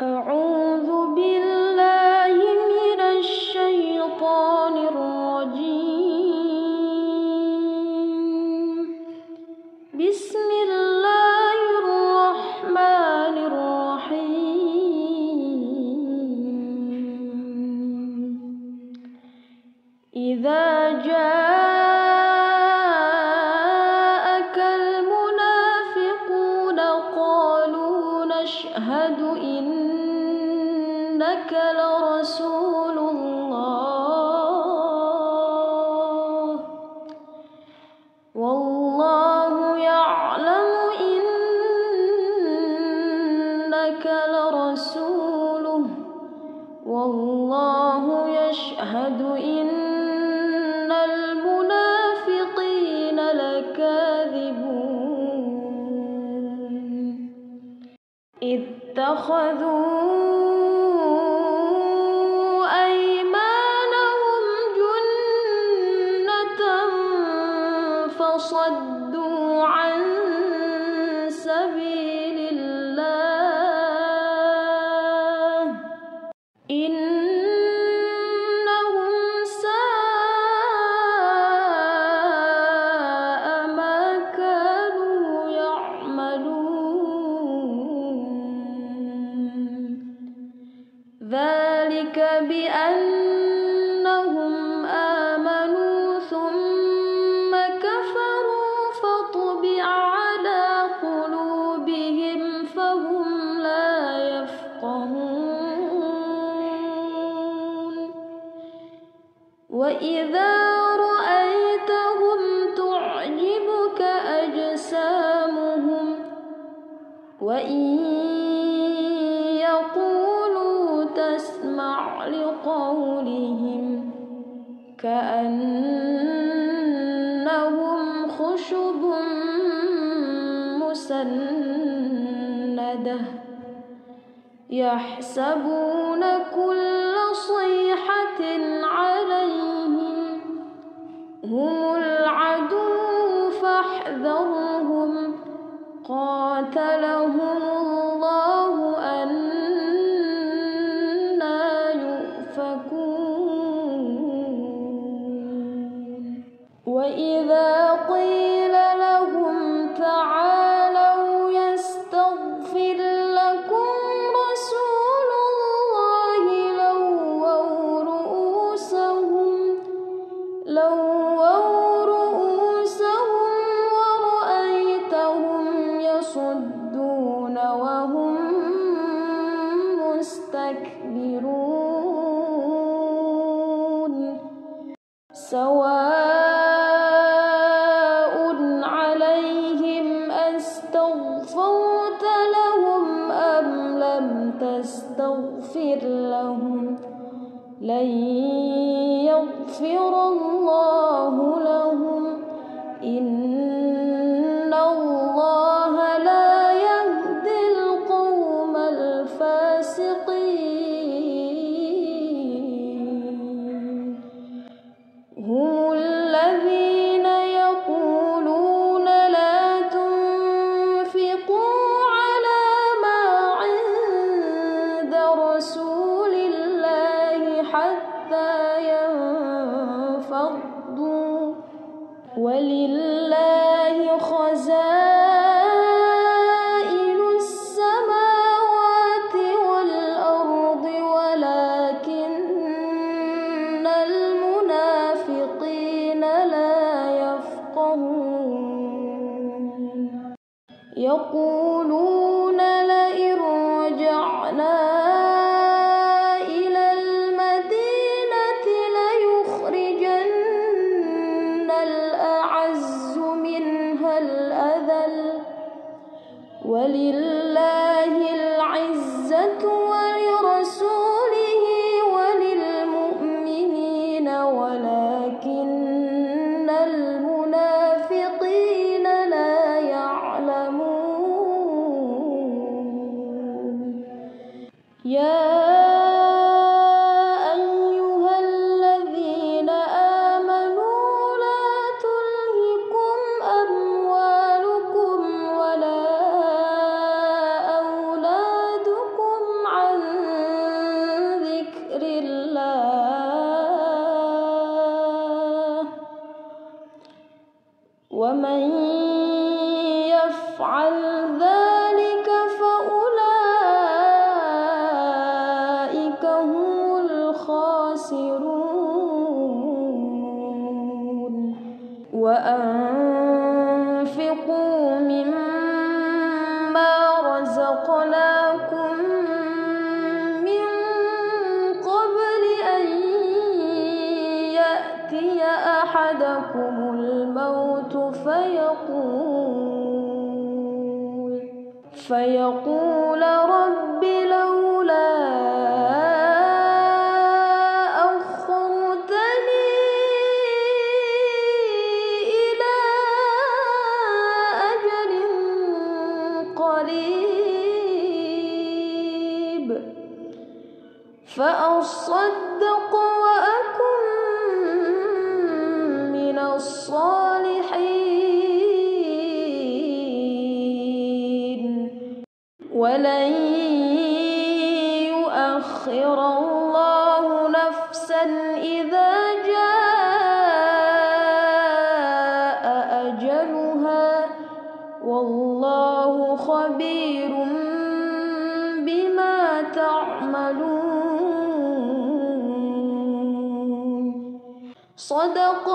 أعوذ بالله إنك لرسول الله. والله يعلم إنك لرسوله. والله يشهد إن المنافقين لكاذبون. اتخذوا فصدوا عن سبيل الله. إنهم ساء ما كانوا يعملون. ذلك بأنهم وإذا رأيتهم تعجبك أجسامهم وإن يقولوا تسمع لقولهم كأنهم خشب مسندة يحسبون كل صيحة قاتلهم سواء عليهم أستغفرت لهم أم لم تستغفر لهم لن يغفر الله لهم. إن هم الذين يقولون لا تنفقوا على ما عند رسول الله حتى ينفضوا. ولله يقولون لئن رجعنا إلى المدينة ليخرجن الأعز منها الأذل. ولله وأنفقوا مما رزقناكم من قبل أن يأتي أحدكم الموت فيقول فيقول رب لو فأصدق الصالحين. ولن يؤخر الله نفسا إذا صدق الله العظيم